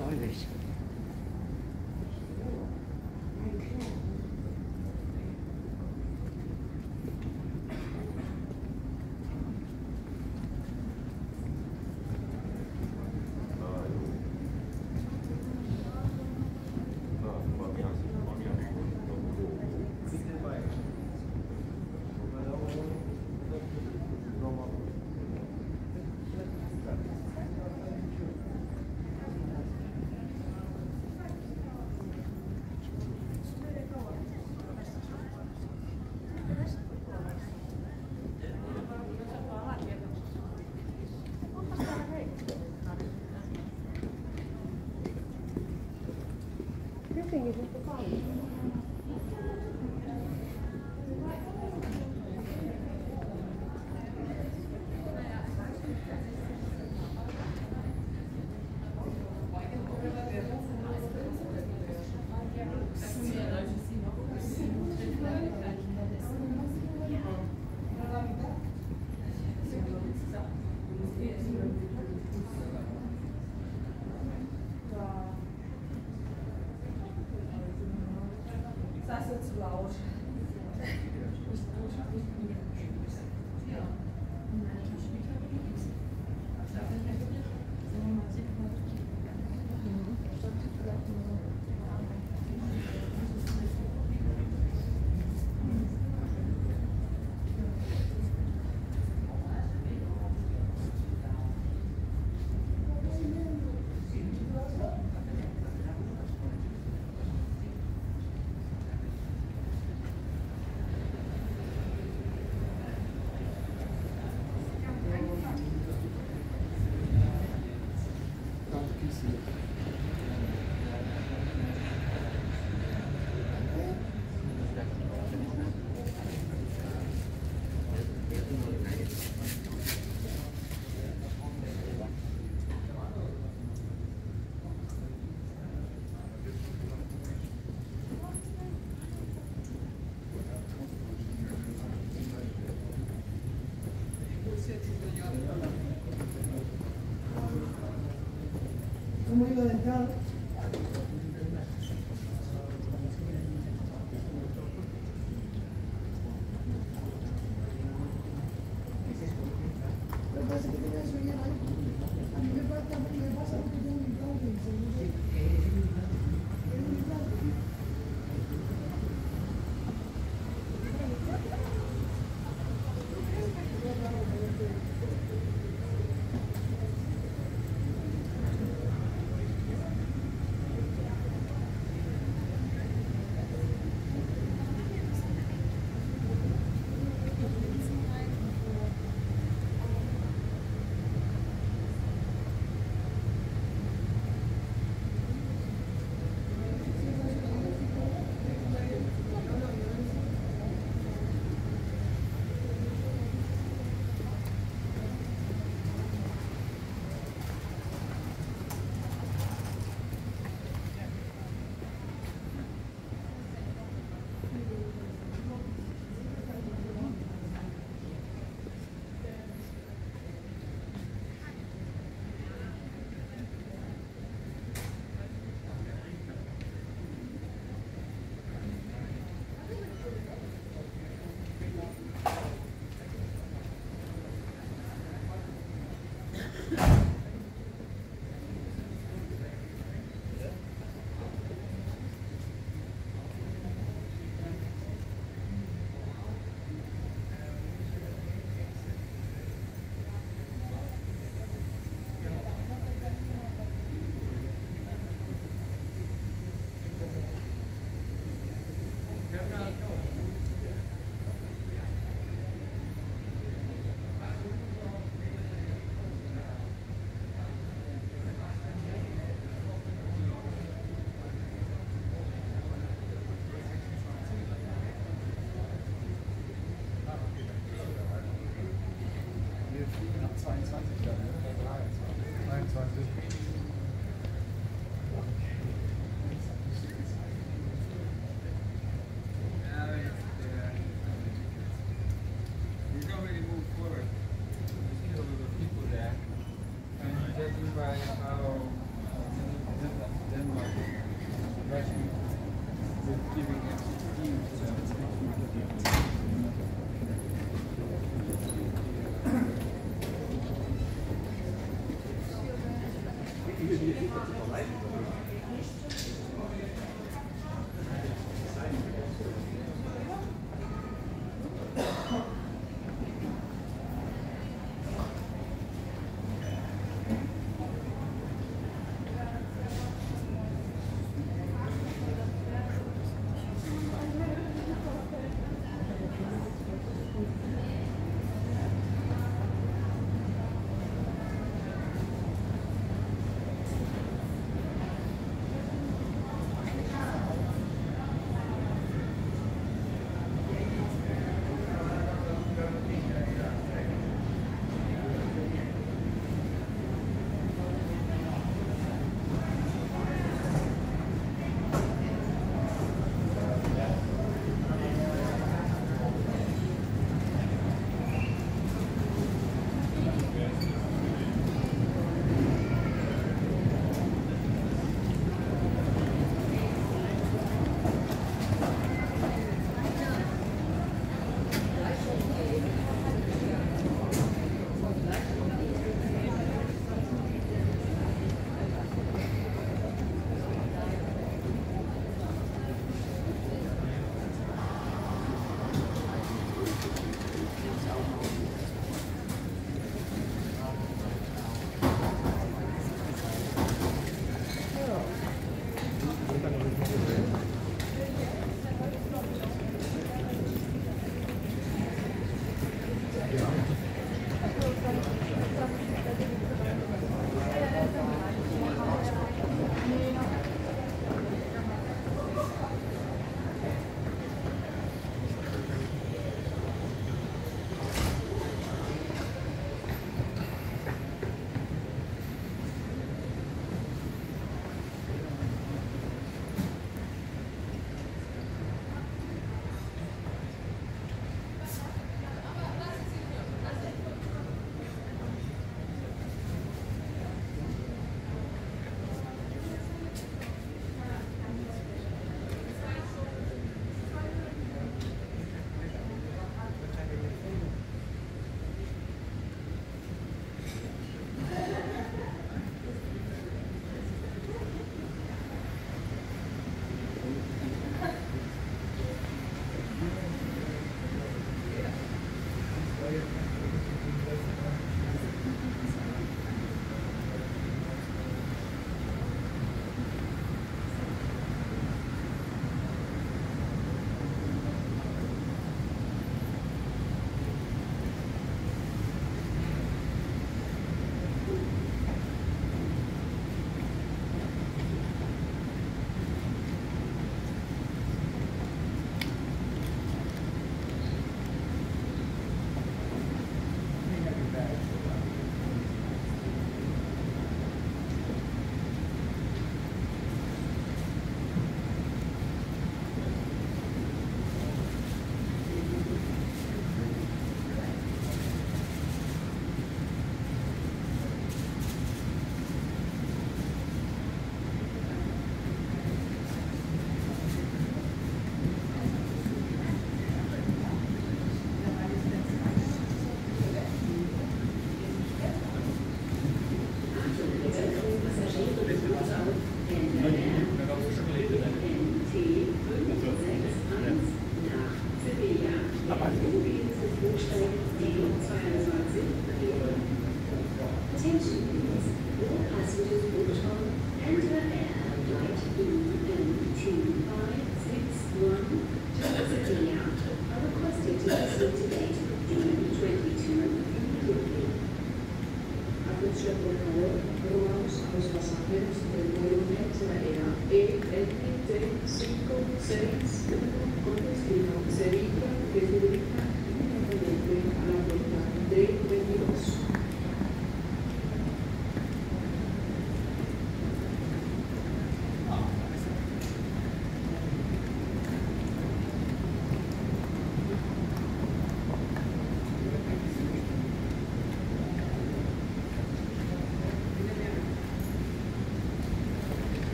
Säuberlich. Das ist zu laut. ¿Cómo iba a de entrada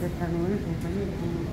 perfectamente,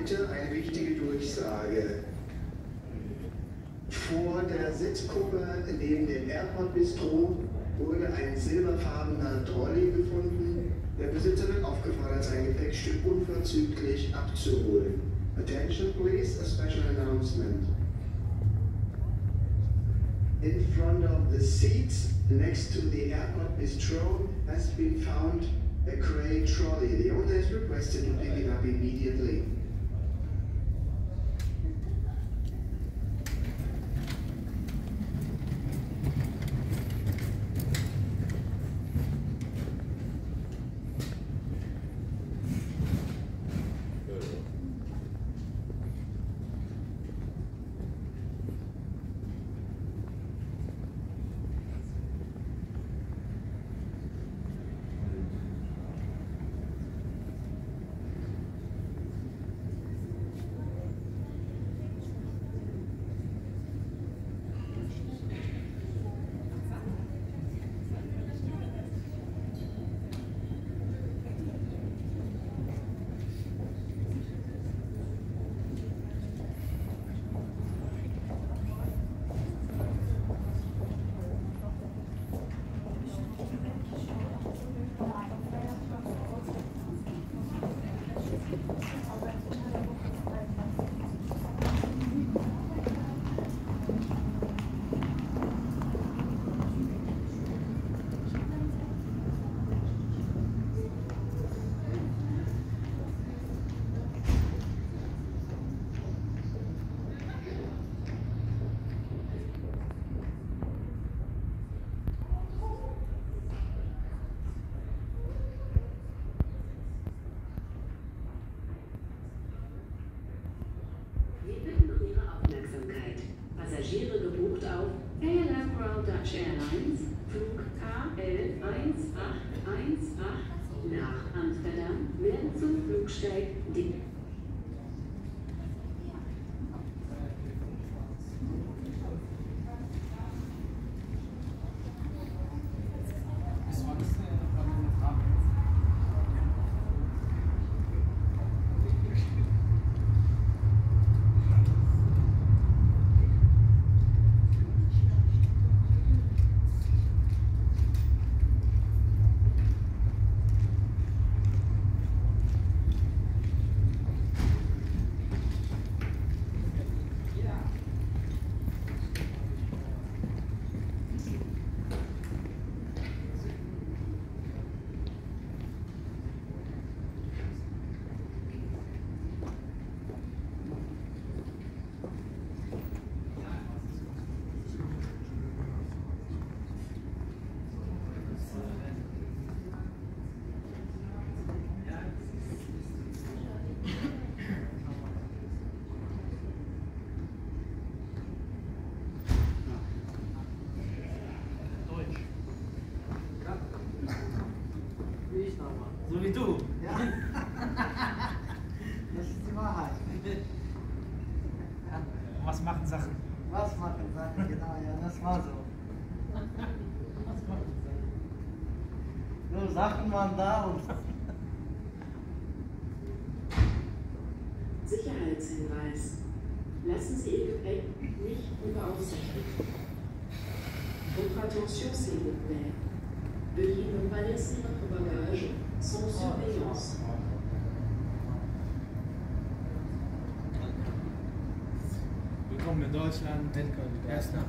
Bitte, eine wichtige Durchsage. Vor der Sitzgruppe neben dem Airport Bistro wurde ein silberfarbener Trolley gefunden. Der Besitzer wird aufgefordert, sein Gepäckstück unverzüglich abzuholen. Attention please, a special announcement. In front of the seats next to the airport bistro has been found a gray trolley. The owner is requested to pick it up immediately. Vous plaît. Veuillez ne pas laisser votre bagage sans surveillance. Willkommen in Deutschland. Erst nach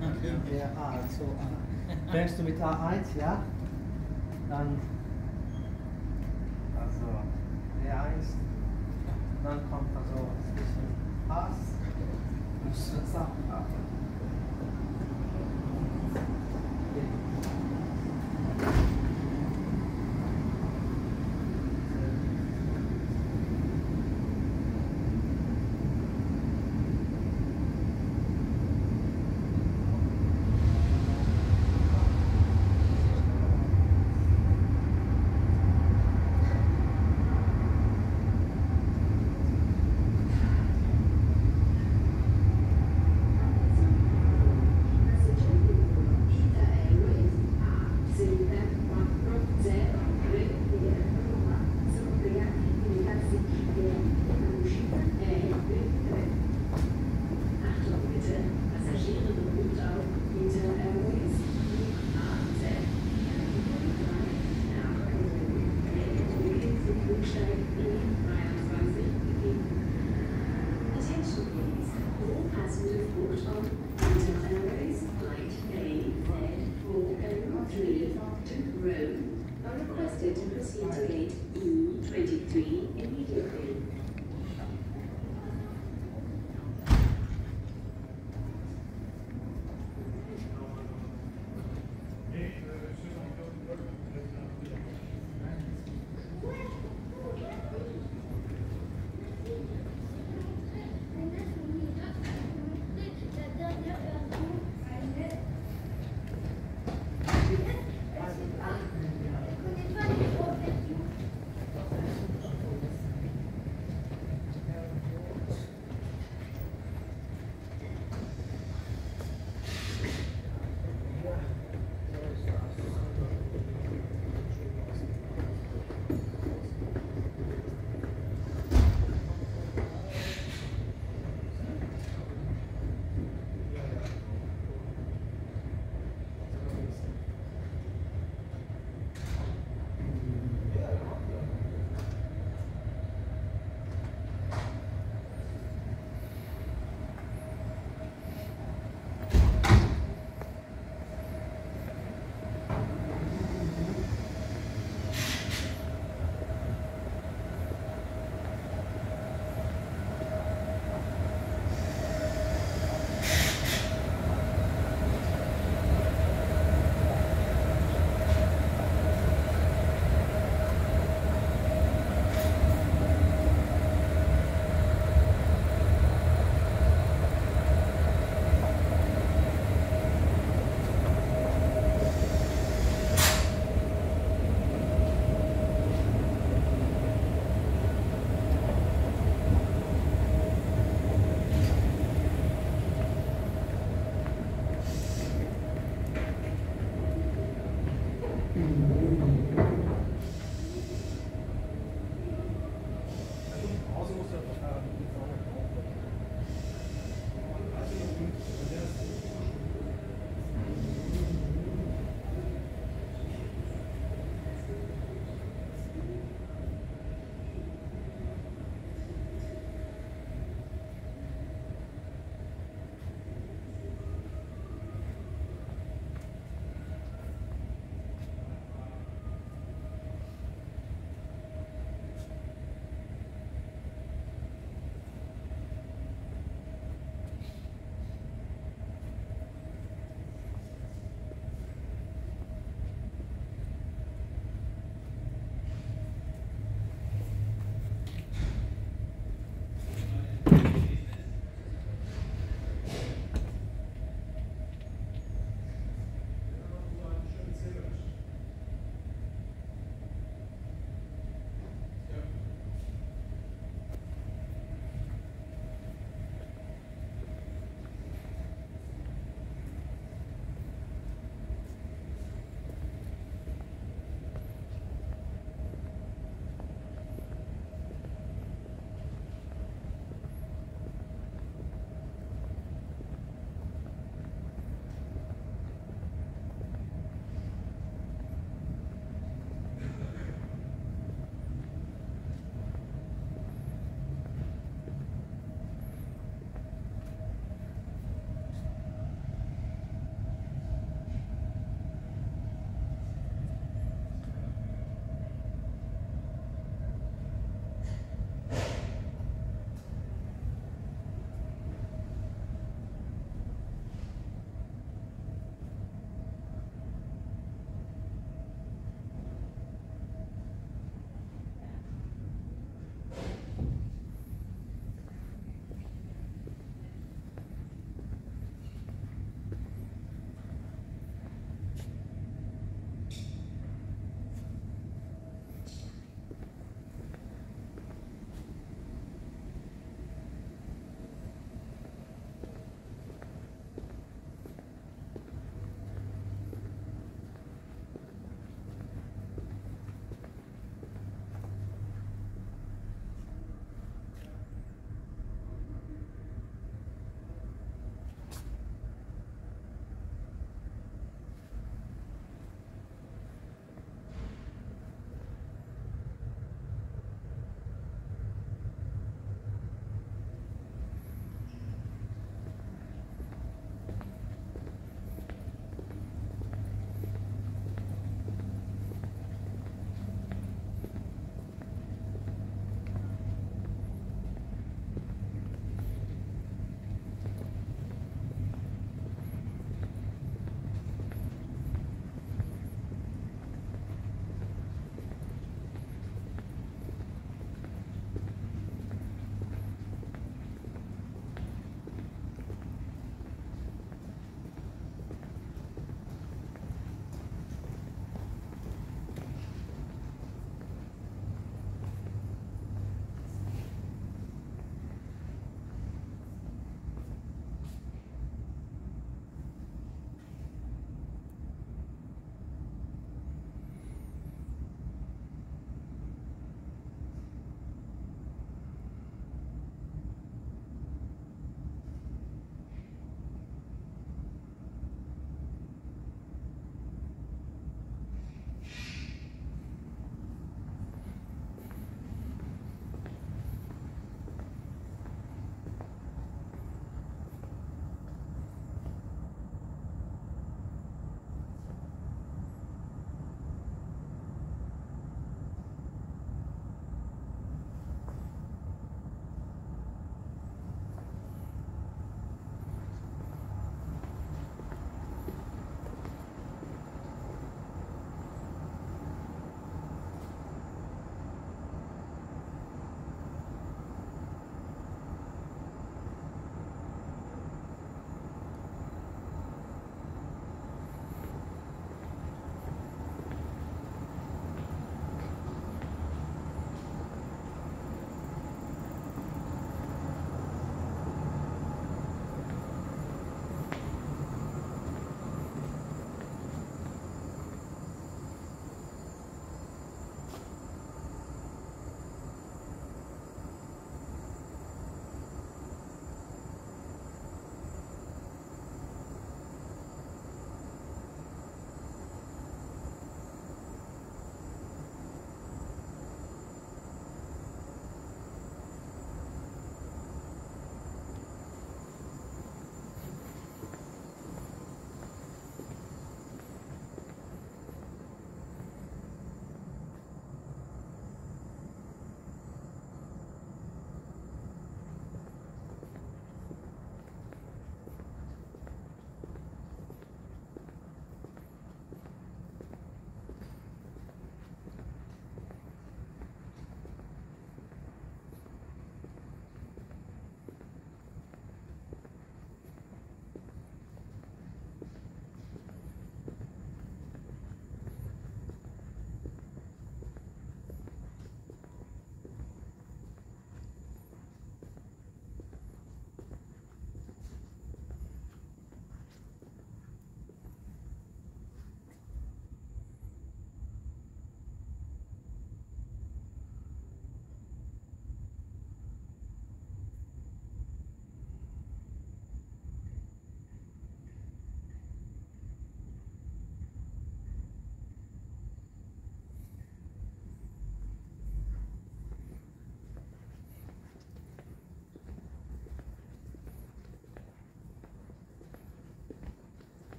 Ja, also, äh, fängst du mit A1, ja? Dann. Also, E1. Dann kommt also zwischen Pass. Und Sachen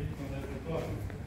Click on that button.